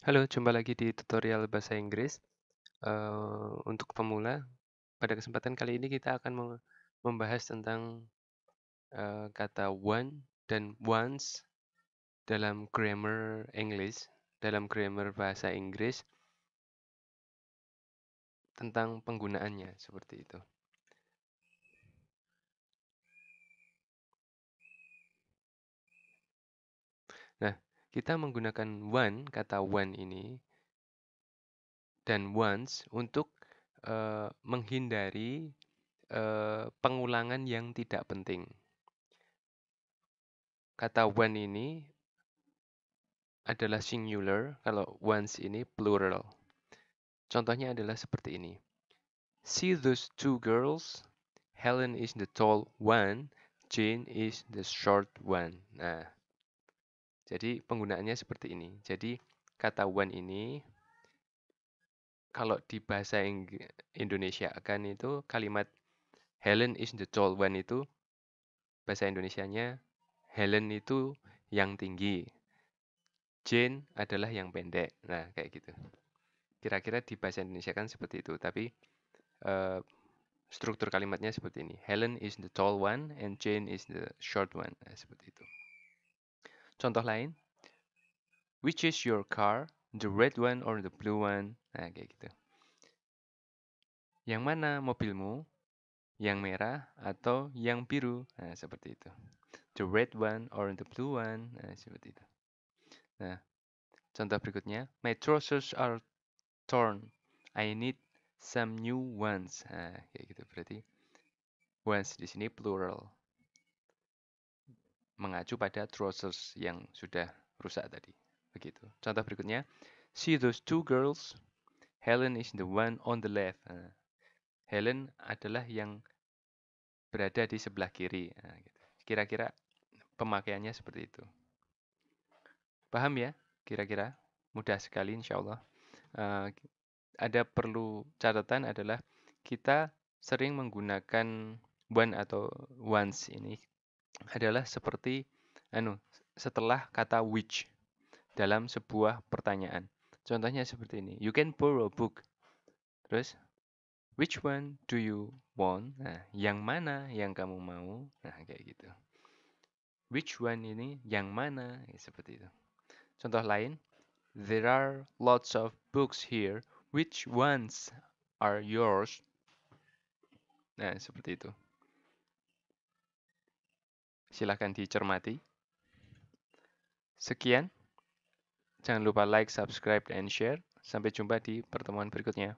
Halo, jumpa lagi di tutorial bahasa Inggris. Uh, untuk pemula, pada kesempatan kali ini kita akan membahas tentang uh, kata one dan once dalam grammar English, dalam grammar bahasa Inggris, tentang penggunaannya seperti itu. Nah, kita menggunakan one, kata one ini, dan once untuk uh, menghindari uh, pengulangan yang tidak penting. Kata one ini adalah singular, kalau once ini plural. Contohnya adalah seperti ini. See those two girls? Helen is the tall one, Jane is the short one. Nah, jadi penggunaannya seperti ini. Jadi kata one ini kalau di bahasa Indonesia kan itu kalimat Helen is the tall one itu bahasa Indonesianya Helen itu yang tinggi. Jane adalah yang pendek. Nah, kayak gitu. Kira-kira di bahasa Indonesia kan seperti itu, tapi uh, struktur kalimatnya seperti ini. Helen is the tall one and Jane is the short one. Nah, seperti itu. Contoh lain. Which is your car? The red one or the blue one? Nah, kayak gitu. Yang mana mobilmu? Yang merah atau yang biru? Nah, seperti itu. The red one or the blue one? Nah, seperti itu. Nah, contoh berikutnya. My trousers are torn. I need some new ones. Nah, kayak gitu. Berarti ones di sini plural. Mengacu pada trousers yang sudah rusak tadi. Begitu. Contoh berikutnya. See those two girls. Helen is the one on the left. Nah, Helen adalah yang berada di sebelah kiri. Nah, gitu. Kira-kira pemakaiannya seperti itu. Paham ya? Kira-kira mudah sekali insya Allah. Uh, ada perlu catatan adalah kita sering menggunakan one atau once ini adalah seperti anu setelah kata which dalam sebuah pertanyaan. Contohnya seperti ini. You can borrow a book. Terus, which one do you want? Nah, yang mana yang kamu mau? Nah, kayak gitu. Which one ini yang mana? Ya, seperti itu. Contoh lain, there are lots of books here. Which ones are yours? Nah, seperti itu. Silahkan dicermati. Sekian. Jangan lupa like, subscribe, dan share. Sampai jumpa di pertemuan berikutnya.